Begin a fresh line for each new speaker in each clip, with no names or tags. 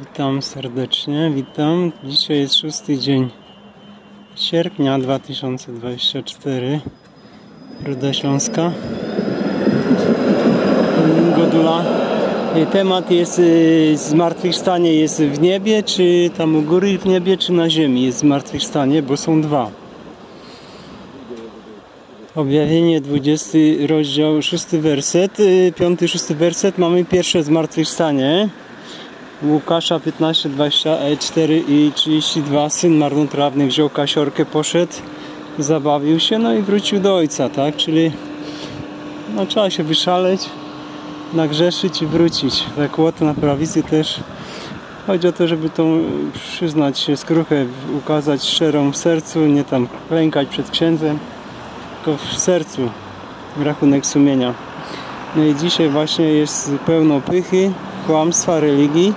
Witam serdecznie, witam. Dzisiaj jest szósty dzień sierpnia 2024 Ruda Śląska. Godula. Temat jest y, zmartwychwstanie jest w niebie, czy tam u góry w niebie, czy na ziemi jest zmartwychwstanie, bo są dwa. Objawienie 20 rozdział 6 werset. 5 6 werset. Mamy pierwsze zmartwychwstanie Łukasza 15, 24 i 32 syn marnotrawny wziął kasiorkę, poszedł, zabawił się, no i wrócił do ojca, tak? Czyli no, trzeba się wyszaleć, nagrzeszyć i wrócić. Tak łot na prawicy też chodzi o to, żeby tą przyznać się skruchę, ukazać szczerą w sercu, nie tam klękać przed księdzem, tylko w sercu rachunek sumienia. No i dzisiaj właśnie jest pełno pychy, kłamstwa, religii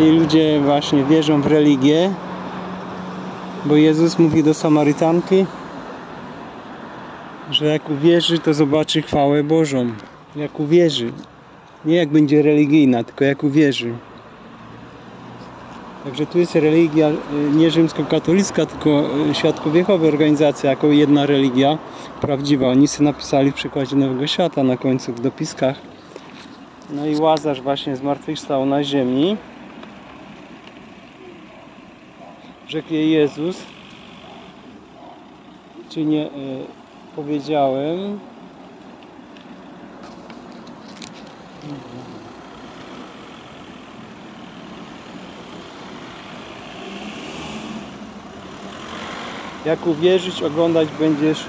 i ludzie właśnie wierzą w religię, bo Jezus mówi do Samarytanki, że jak uwierzy, to zobaczy chwałę Bożą. Jak uwierzy. Nie jak będzie religijna, tylko jak uwierzy. Także tu jest religia y, nie rzymskokatolicka, tylko y, Świadków Jehowy organizacja jako jedna religia prawdziwa. Oni sobie napisali w przykładzie Nowego Świata na końcu w dopiskach. No i Łazarz właśnie zmartwychwstał na ziemi. Rzekł jej Jezus, czy nie y, powiedziałem, jak uwierzyć, oglądać będziesz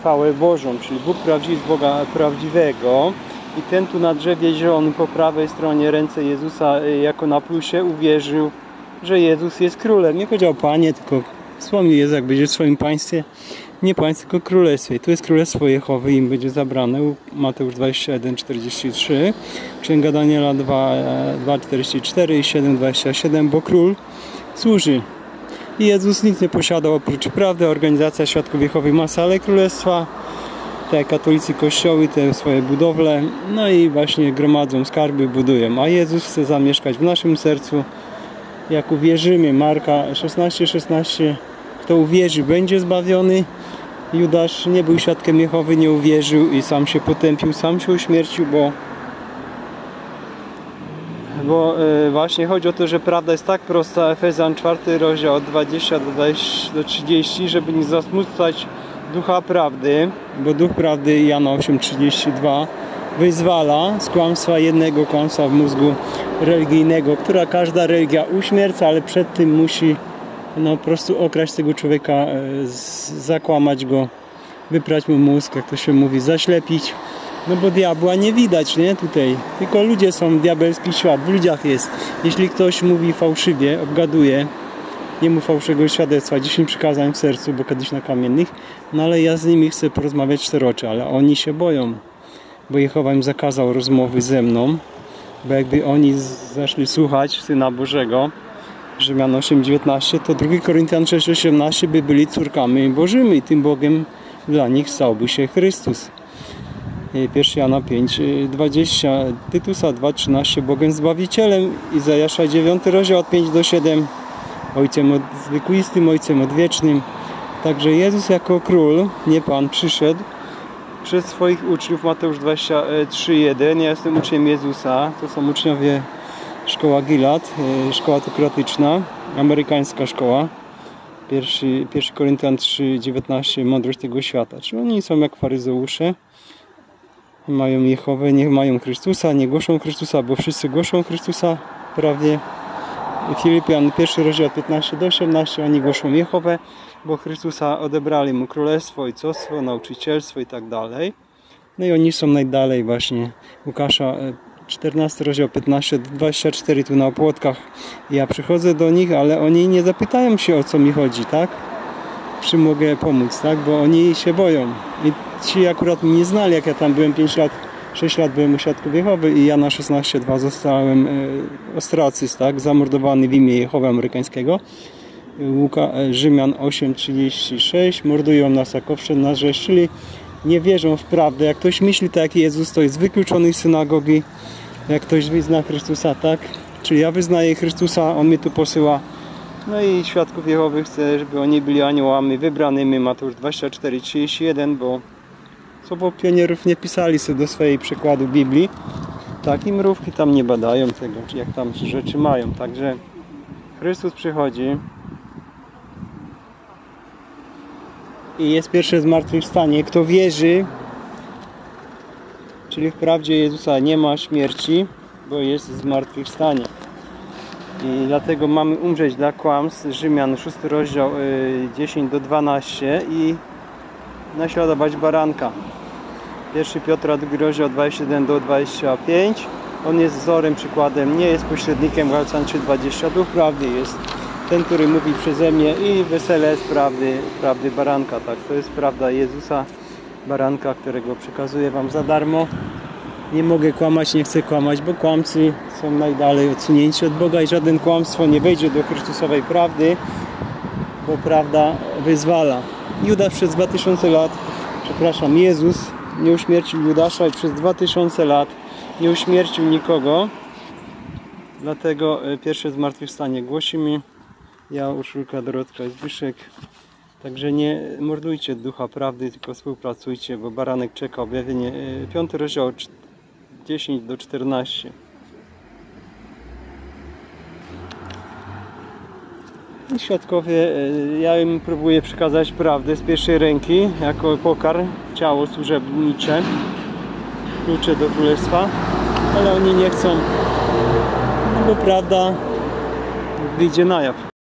chwałę Bożą, czyli Bóg prawdziwy z Boga prawdziwego. I ten tu na drzewie zielonym po prawej stronie ręce Jezusa y, jako na plusie uwierzył, że Jezus jest królem. Nie powiedział Panie, tylko wspomniał Jezus, jak będzie w swoim państwie, nie państwie, tylko królestwie. Tu jest królestwo Jehowy im będzie zabrane. Mateusz 21, 43, Księga Daniela 2, 2 44 i 7, 27, bo król służy i Jezus nic nie posiadał oprócz prawdy. Organizacja Świadków Jehowy ma salę królestwa, te katolicy kościoły, te swoje budowle, no i właśnie gromadzą skarby, budują. A Jezus chce zamieszkać w naszym sercu. Jak uwierzymy, Marka 16, 16, kto uwierzy, będzie zbawiony. Judasz nie był świadkiem Jehowy, nie uwierzył i sam się potępił, sam się uśmiercił, bo bo y, właśnie chodzi o to, że prawda jest tak prosta, Efezjan 4 rozdział od 20 do, 20 do 30, żeby nie zasmucać ducha prawdy, bo duch prawdy Jana 8:32 wyzwala z kłamstwa jednego kłamstwa w mózgu religijnego, która każda religia uśmierca, ale przed tym musi no, po prostu okraść tego człowieka, e, zakłamać go, wyprać mu mózg, jak to się mówi, zaślepić no bo diabła nie widać, nie? Tutaj. Tylko ludzie są, diabelski świat. W ludziach jest. Jeśli ktoś mówi fałszywie, obgaduje, nie mu fałszywego świadectwa, 10 przykazań w sercu, bo kiedyś na kamiennych, no ale ja z nimi chcę porozmawiać czteroczy, ale oni się boją, bo Jehowa im zakazał rozmowy ze mną, bo jakby oni zaszli słuchać Syna Bożego, Rzymian 8:19, to 2 Koryntian 6:18 by byli córkami Bożymi tym Bogiem dla nich stałby się Chrystus. 1 Jana 5, 20, Tytusa 2, 13, Bogiem Zbawicielem, Izajasza 9 rozdział od 5 do 7, Ojcem zwykłistym, Ojcem odwiecznym. Także Jezus jako Król, nie Pan, przyszedł przez swoich uczniów, Mateusz 23:1. Ja jestem uczniem Jezusa, to są uczniowie Szkoła Gilad, e, szkoła teokratyczna, amerykańska szkoła. 1, 1 Koryntian 3:19, mądrość tego świata. Czyli oni są jak faryzeusze mają Jehowę, nie mają Chrystusa, nie głoszą Chrystusa, bo wszyscy głoszą Chrystusa prawie. Filipian, pierwszy rozdział 15 do 18, oni głoszą Jehowę, bo Chrystusa odebrali mu królestwo, ojcostwo, nauczycielstwo i tak dalej. No i oni są najdalej właśnie. Łukasza 14 e, rozdział 15 do 24 tu na opłotkach. Ja przychodzę do nich, ale oni nie zapytają się o co mi chodzi, tak? czym mogę pomóc, tak? Bo oni się boją. I ci akurat mnie nie znali, jak ja tam byłem 5 lat, 6 lat byłem u Świadków Jehowy i ja na 16-2 zostałem e, ostracyst, tak? Zamordowany w imię Jehowy amerykańskiego. Łuka, e, Rzymian 8:36 mordują nas jak owszem na czyli nie wierzą w prawdę. Jak ktoś myśli tak jak Jezus, to jest wykluczony z synagogi, Jak ktoś wyzna Chrystusa, tak? Czyli ja wyznaję Chrystusa, On mnie tu posyła. No i świadków Jehowy chcę, żeby oni byli aniołami wybranymi, Mateusz 24, 31, bo słowo pionierów nie pisali sobie do swojej przykładu Biblii. Tak, i mrówki tam nie badają tego, czy jak tam rzeczy mają. Także Chrystus przychodzi i jest pierwsze zmartwychwstanie. Kto wierzy, czyli wprawdzie Jezusa nie ma śmierci, bo jest zmartwychwstanie. I dlatego mamy umrzeć dla kłamstw. Rzymian 6 rozdział y, 10 do 12 i naśladować baranka. 1 Piotra 2 rozdział 21 do 25. On jest wzorem, przykładem, nie jest pośrednikiem Galcan 3.20. Duch prawdy jest ten, który mówi przeze mnie i wesele z prawdy, prawdy baranka. Tak, to jest prawda Jezusa, baranka, którego przekazuję Wam za darmo. Nie mogę kłamać, nie chcę kłamać, bo kłamcy są najdalej odsunięci od Boga i żaden kłamstwo nie wejdzie do Chrystusowej prawdy, bo prawda wyzwala. Judasz przez 2000 lat, przepraszam, Jezus nie uśmiercił Judasza i przez 2000 lat nie uśmiercił nikogo. Dlatego e, pierwsze zmartwychwstanie głosi mi ja, Urszulka, Dorotka Zbyszek. Także nie mordujcie ducha prawdy, tylko współpracujcie, bo baranek czeka objawienie. e, Piąty rozdział cz- 10 do 14. Świadkowie, e, ja im próbuję przekazać prawdę z pierwszej ręki, jako pokarm, ciało służebnicze, klucze do królestwa, ale oni nie chcą, bo prawda wyjdzie na jaw.